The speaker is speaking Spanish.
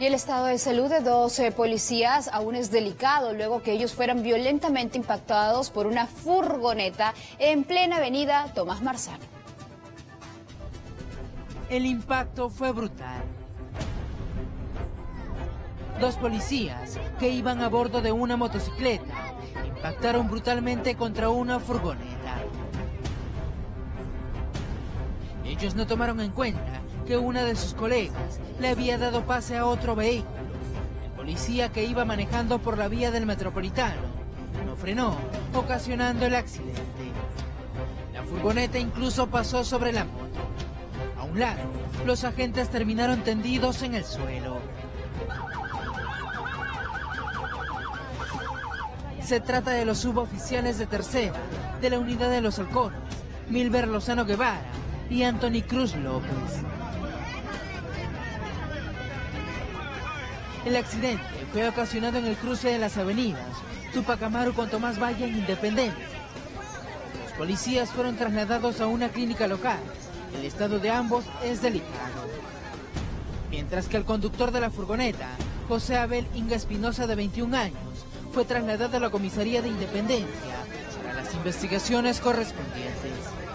Y el estado de salud de dos policías aún es delicado luego que ellos fueran violentamente impactados por una furgoneta en plena avenida Tomás Marzano. El impacto fue brutal. Dos policías que iban a bordo de una motocicleta impactaron brutalmente contra una furgoneta. Ellos no tomaron en cuenta que una de sus colegas le había dado pase a otro vehículo. El policía que iba manejando por la vía del metropolitano no frenó, ocasionando el accidente. La furgoneta incluso pasó sobre la moto. A un lado, los agentes terminaron tendidos en el suelo. Se trata de los suboficiales de tercera de la unidad de los halcones, Milber Lozano Guevara y Anthony Cruz López. El accidente fue ocasionado en el cruce de las avenidas Tupac Amaru con Tomás Valle en Independencia. Los policías fueron trasladados a una clínica local. El estado de ambos es delicado. Mientras que el conductor de la furgoneta, José Abel Inga Espinosa, de 21 años, fue trasladado a la comisaría de Independencia para las investigaciones correspondientes.